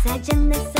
Sadyang nasa